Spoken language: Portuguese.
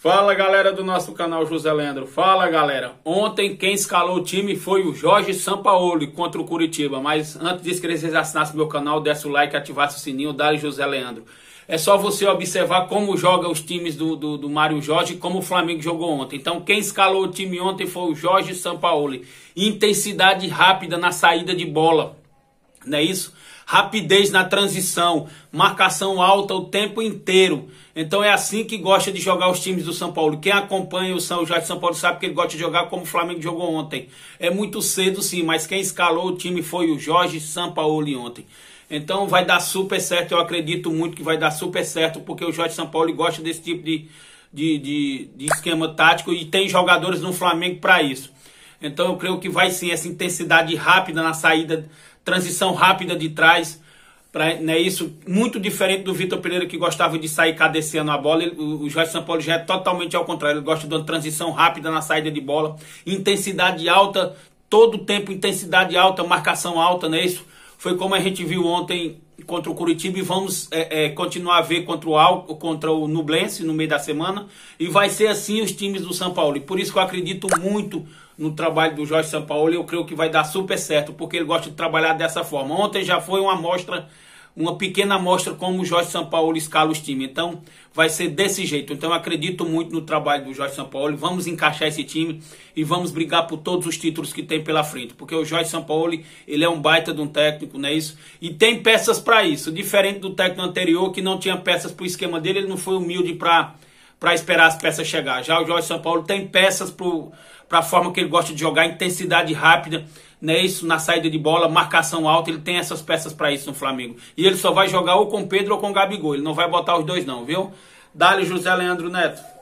Fala galera do nosso canal José Leandro. Fala galera. Ontem quem escalou o time foi o Jorge Sampaoli contra o Curitiba. Mas antes queria que vocês assinassem meu canal, desse o like, ativasse o sininho, dale José Leandro. É só você observar como joga os times do, do, do Mário Jorge e como o Flamengo jogou ontem. Então quem escalou o time ontem foi o Jorge Sampaoli. Intensidade rápida na saída de bola. Não é isso? rapidez na transição, marcação alta o tempo inteiro. Então é assim que gosta de jogar os times do São Paulo. Quem acompanha o São Jorge de São Paulo sabe que ele gosta de jogar como o Flamengo jogou ontem. É muito cedo sim, mas quem escalou o time foi o Jorge Sampaoli ontem. Então vai dar super certo, eu acredito muito que vai dar super certo, porque o Jorge Sampaoli gosta desse tipo de, de, de, de esquema tático e tem jogadores no Flamengo para isso. Então eu creio que vai sim essa intensidade rápida na saída transição rápida de trás. Pra, né, isso muito diferente do Vitor Pereira que gostava de sair cadeceando a bola. Ele, o, o Jorge Sampaoli já é totalmente ao contrário. Ele gosta de uma transição rápida na saída de bola, intensidade alta, todo o tempo intensidade alta, marcação alta, né? Isso foi como a gente viu ontem contra o Curitiba e vamos é, é, continuar a ver contra o Al, contra o Nublense no meio da semana e vai ser assim os times do São Paulo. E por isso que eu acredito muito no trabalho do Jorge Sampaoli, eu creio que vai dar super certo, porque ele gosta de trabalhar dessa forma. Ontem já foi uma amostra, uma pequena amostra como o Jorge Sampaoli escala os times. Então, vai ser desse jeito. Então, acredito muito no trabalho do Jorge Sampaoli. Vamos encaixar esse time e vamos brigar por todos os títulos que tem pela frente, porque o Jorge Sampaoli, ele é um baita de um técnico, não é isso? E tem peças para isso, diferente do técnico anterior que não tinha peças para o esquema dele, ele não foi humilde para para esperar as peças chegar. Já o Jorge São Paulo tem peças para a forma que ele gosta de jogar, intensidade rápida, né? Isso na saída de bola, marcação alta, ele tem essas peças para isso no Flamengo. E ele só vai jogar ou com Pedro ou com Gabigol, ele não vai botar os dois não, viu? Dá-lhe José Leandro Neto.